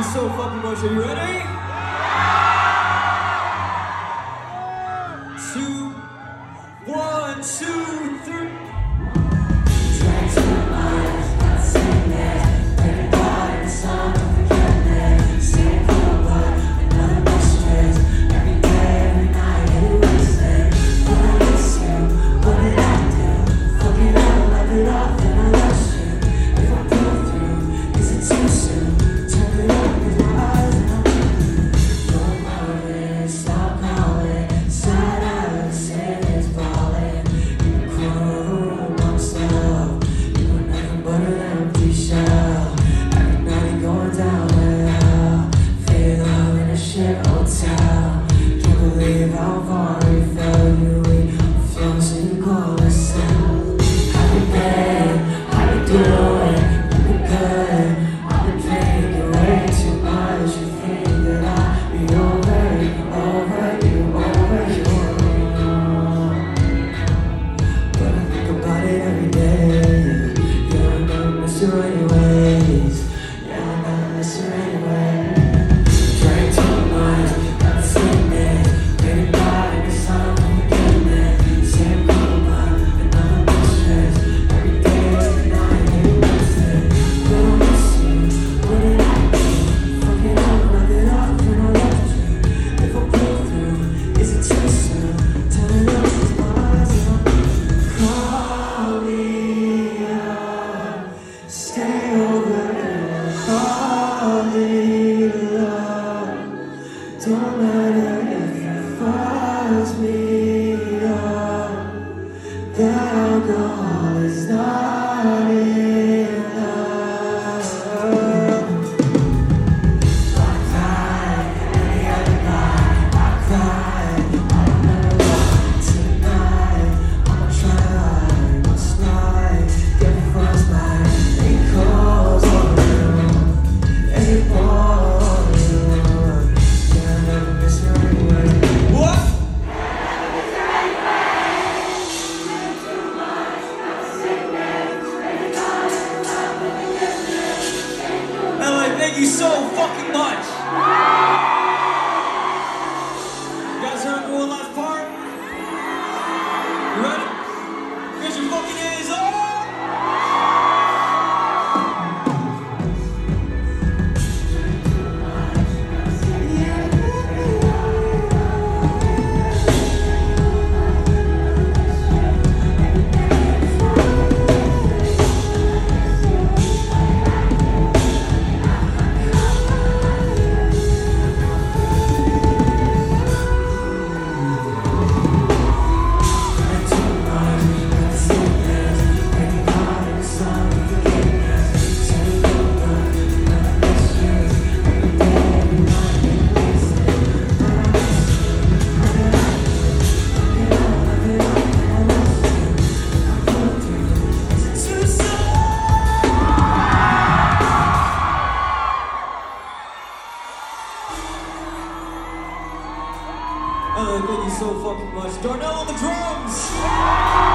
you so fucking much. Are you ready? Two, one, two, three. destroy. alcohol is not it. so fucking Elliot, thank you so fucking much. Darnell on the drums!